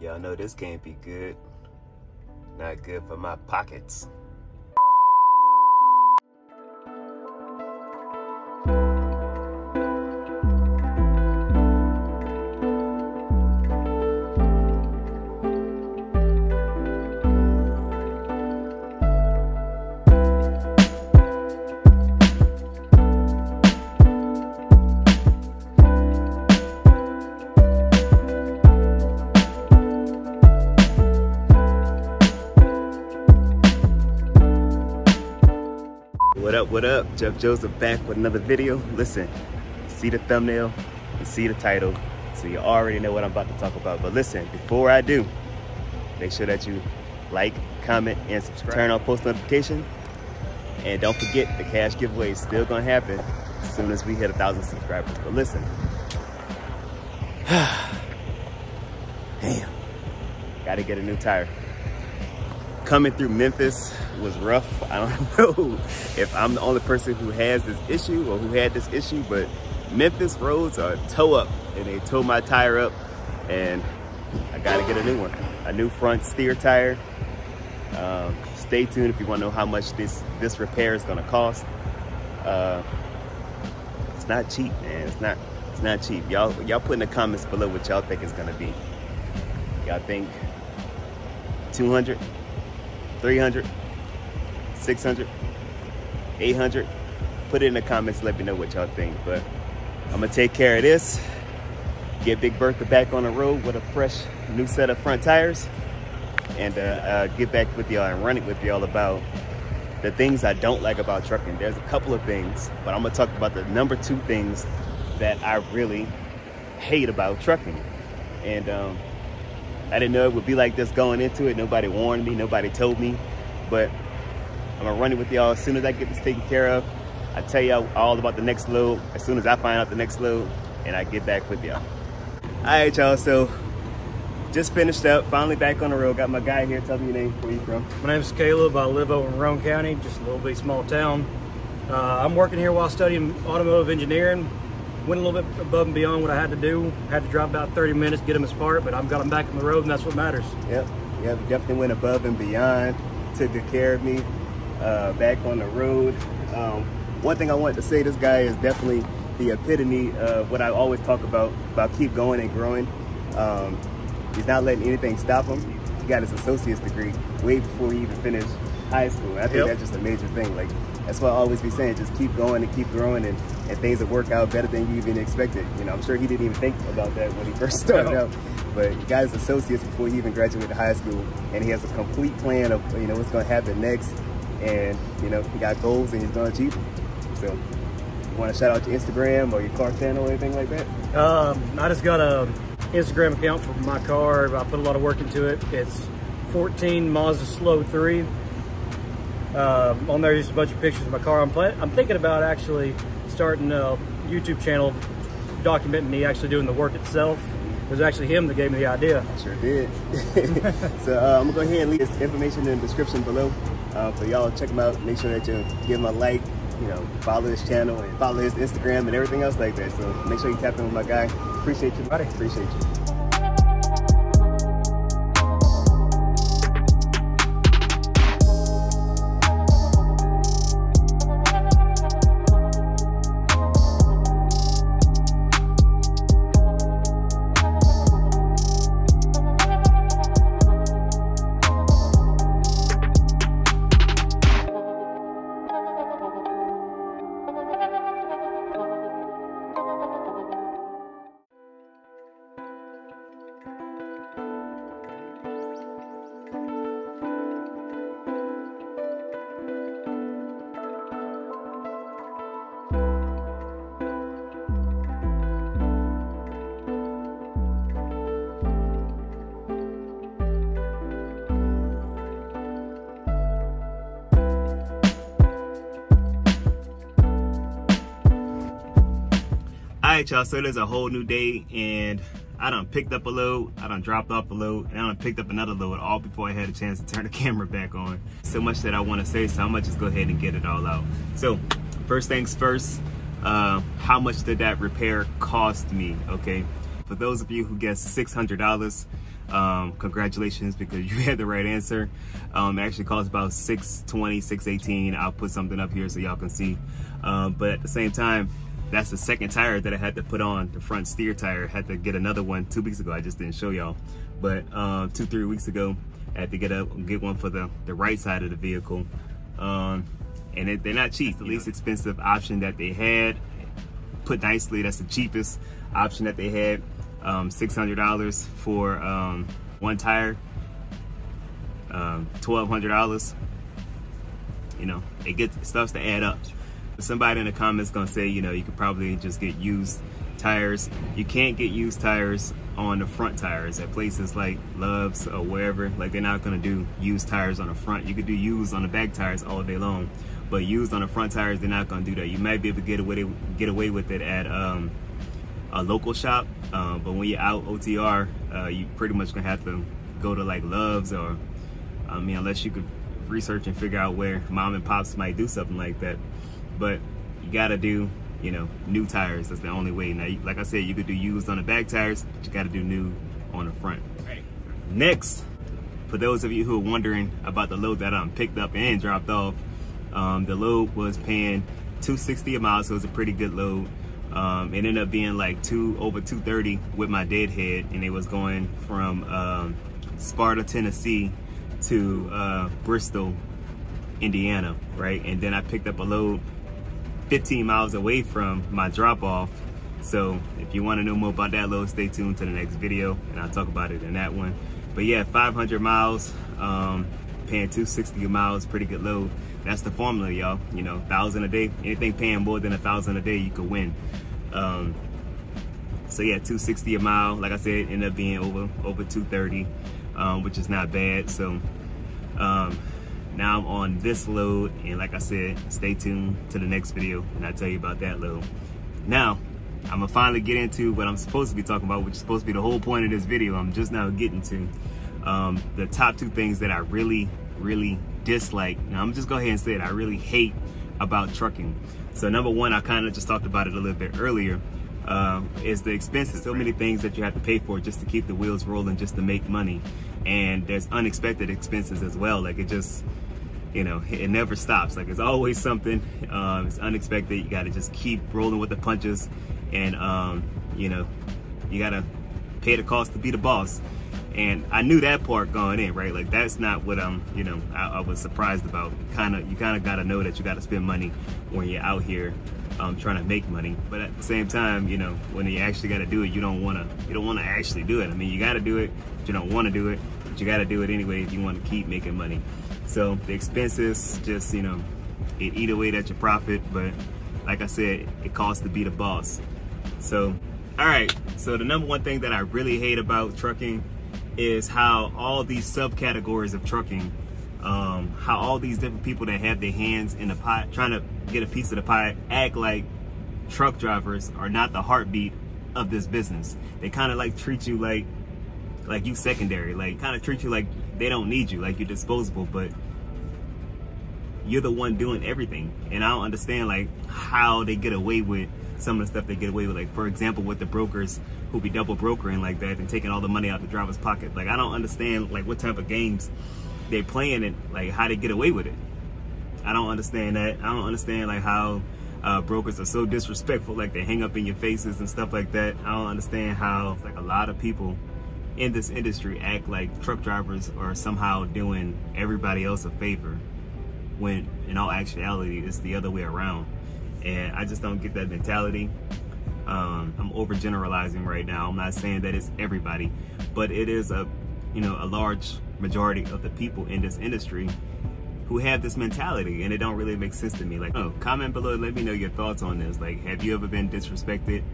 Y'all know this can't be good. Not good for my pockets. Jeff Joseph back with another video. Listen, see the thumbnail, see the title, so you already know what I'm about to talk about. But listen, before I do, make sure that you like, comment, and subscribe. Turn on post notification. And don't forget the cash giveaway is still gonna happen as soon as we hit a thousand subscribers. But listen. Damn. Gotta get a new tire coming through Memphis was rough. I don't know if I'm the only person who has this issue or who had this issue, but Memphis roads are toe up and they tow my tire up and I gotta get a new one. A new front steer tire. Um, stay tuned if you wanna know how much this, this repair is gonna cost. Uh, it's not cheap, man. It's not, it's not cheap. Y'all, y'all put in the comments below what y'all think it's gonna be. Y'all think 200? 300, 600, 800. Put it in the comments, let me know what y'all think. But I'm gonna take care of this, get Big Bertha back on the road with a fresh new set of front tires, and uh, uh, get back with y'all and run it with y'all about the things I don't like about trucking. There's a couple of things, but I'm gonna talk about the number two things that I really hate about trucking. And um, I didn't know it would be like this going into it. Nobody warned me, nobody told me, but I'm gonna run it with y'all as soon as I get this taken care of. I tell y'all all about the next load as soon as I find out the next load and I get back with y'all. All right, y'all, so just finished up, finally back on the road. Got my guy here, tell me your name, where you from? My name's Caleb. I live over in Roane County, just a little bit small town. Uh, I'm working here while studying automotive engineering. Went a little bit above and beyond what I had to do. Had to drive about 30 minutes, get him as part, but I've got him back on the road, and that's what matters. Yep, yep, definitely went above and beyond, took good care of me, uh, back on the road. Um, one thing I wanted to say, this guy is definitely the epitome of what I always talk about, about keep going and growing. Um, he's not letting anything stop him. He got his associate's degree way before he even finished high school. And I think Yep. that's just a major thing. Like, that's what I always be saying, just keep going and keep growing and, and things will work out better than you even expected. You know, I'm sure he didn't even think about that when he first started No. out. But he got his associates before he even graduated high school, and he has a complete plan of you know what's going to happen next, and you know he got goals and he's going to achieve them. So, you want to shout out your Instagram or your car channel or anything like that? Um, I just got a Instagram account for my car. I put a lot of work into it. It's 14 Mazda Slow 3. Um, on there, just a bunch of pictures of my car. I'm, pla- I'm thinking about actually starting a YouTube channel documenting me actually doing the work itself. It was actually him that gave me the idea. Sure did. so uh, I'm gonna go ahead and leave this information in the description below uh, for y'all to check him out. Make sure that you give him a like, you know, follow his channel and follow his Instagram and everything else like that. So make sure you tap in with my guy. Appreciate you, buddy. Appreciate you. Right, y'all, so there's a whole new day and I done picked up a load, I done dropped off a load, and I done picked up another load all before I had a chance to turn the camera back on. So much that I wanna say, so I'm gonna just go ahead and get it all out. So, first things first, uh, how much did that repair cost me, okay? For those of you who guessed $600, um, congratulations because you had the right answer. Um, it actually cost about 620, 618. I'll put something up here so y'all can see. Um, but at the same time, that's the second tire that I had to put on, the front steer tire. I had to get another one two weeks ago. I just didn't show y'all. But uh, two, three weeks ago, I had to get a get one for the, the right side of the vehicle. Um, and it, they're not cheap. The least expensive option that they had, put nicely, that's the cheapest option that they had. Um, $600 for um, one tire, um, $1,200. You know, it gets it starts to add up. Somebody in the comments gonna say, you know, you could probably just get used tires. You can't get used tires on the front tires at places like Love's or wherever. Like they're not gonna do used tires on the front. You could do used on the back tires all day long, but used on the front tires, they're not gonna do that. You might be able to get away get away with it at um, a local shop, uh, but when you're out OTR, uh, you pretty much gonna have to go to like Love's or I mean, unless you could research and figure out where mom and pops might do something like that. But you gotta do you know, new tires. That's the only way. Now, like I said, you could do used on the back tires, but you got to do new on the front. Right. Next, for those of you who are wondering about the load that I picked up and dropped off, um, the load was paying 260 a mile, so it was a pretty good load. Um, it ended up being like two over 230 with my deadhead, and it was going from um, Sparta, Tennessee to uh, Bristol, Indiana, right? And then I picked up a load 15 miles away from my drop off. So if you want to know more about that load, stay tuned to the next video and I'll talk about it in that one. But yeah, 500 miles, um, paying 260 miles, is pretty good load. That's the formula, y'all. You know, thousand a day. Anything paying more than a thousand a day, you could win. Um, so yeah, 260 a mile. Like I said, ended up being over over 230, um, which is not bad. So um, now I'm on this load and like I said, stay tuned to the next video and I'll tell you about that load. Now, I'm gonna finally get into what I'm supposed to be talking about, which is supposed to be the whole point of this video. I'm just now getting to um, the top two things that I really, really dislike. Now I'm just go ahead and say it, I really hate about trucking. So number one, I kind of just talked about it a little bit earlier, uh, is the expenses. So many things that you have to pay for just to keep the wheels rolling, just to make money. And there's unexpected expenses as well. Like it just, you know, it never stops. Like it's always something. Um, it's unexpected. You got to just keep rolling with the punches, and um, you know, you got to pay the cost to be the boss. And I knew that part going in, right? Like that's not what I'm, you know, I, I was surprised about. Kind of, you kind of got to know that you got to spend money when you're out here um, trying to make money. But at the same time, you know, when you actually got to do it, you don't want to, you don't want to actually do it. I mean, you got to do it, but you don't want to do it. You got to do it anyway if you want to keep making money. So the expenses just, you know, it eat away at your profit, but like I said, it costs to be the boss. So, all right, so the number one thing that I really hate about trucking is how all these subcategories of trucking, um, how all these different people that have their hands in the pot, trying to get a piece of the pie, act like truck drivers are not the heartbeat of this business. They kind of like treat you like, like you secondary, like kind of treat you like they don't need you, like you're disposable, but you're the one doing everything. And I don't understand like how they get away with some of the stuff they get away with. Like for example, with the brokers who be double brokering like that and taking all the money out the driver's pocket. Like I don't understand like what type of games they're playing and like how they get away with it. I don't understand that. I don't understand like how uh, brokers are so disrespectful, like they hang up in your faces and stuff like that. I don't understand how like a lot of people in this industry act like truck drivers are somehow doing everybody else a favor when in all actuality it's the other way around. And I just don't get that mentality. Um, I'm overgeneralizing right now. I'm not saying that it's everybody but it is a you know a large majority of the people in this industry who have this mentality and it don't really make sense to me. Like oh comment below let me know your thoughts on this. Like have you ever been disrespected?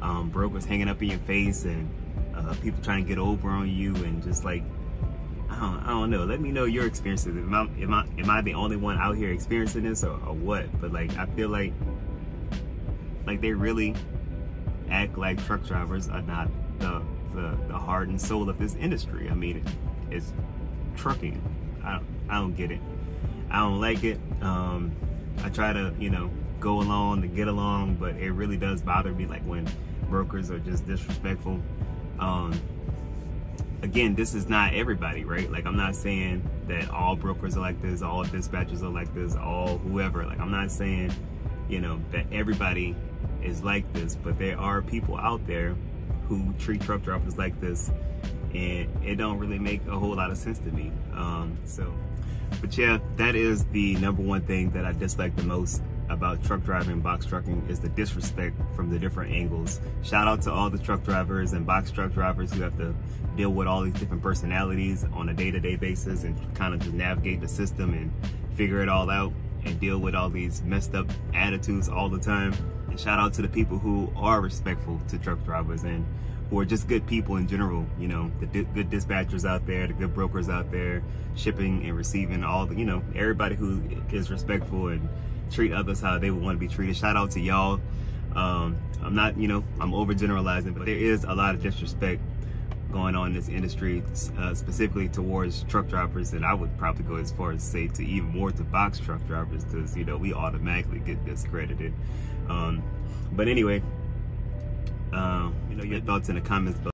Um, brokers hanging up in your face and uh, people trying to get over on you and just like I don't, I don't know. Let me know your experiences. Am I, am I, am I the only one out here experiencing this or, or what? But like, I feel like, like they really act like truck drivers are not the, the, the heart and soul of this industry. I mean, it, it's trucking. I, I don't get it. I don't like it. Um, I try to, you know, go along to get along, but it really does bother me like when brokers are just disrespectful um, again, this is not everybody, right? Like, I'm not saying that all brokers are like this, all dispatchers are like this, all whoever. Like, I'm not saying, you know, that everybody is like this, but there are people out there who treat truck drivers like this, and it don't really make a whole lot of sense to me. Um, so, but yeah, that is the number one thing that I dislike the most about truck driving box trucking is the disrespect from the different angles. Shout out to all the truck drivers and box truck drivers who have to deal with all these different personalities on a day-to-day -day basis and kind of just navigate the system and figure it all out and deal with all these messed up attitudes all the time. And shout out to the people who are respectful to truck drivers and who are just good people in general. You know, the good dispatchers out there, the good brokers out there, shipping and receiving all the, you know, everybody who is respectful and treat others how they would want to be treated. Shout out to y'all. Um, I'm not, you know, I'm overgeneralizing, but there is a lot of disrespect going on in this industry, uh, specifically towards truck drivers, and I would probably go as far as say to even more to box truck drivers, because you know we automatically get discredited. Um, but anyway, um, you know your thoughts in the comments below.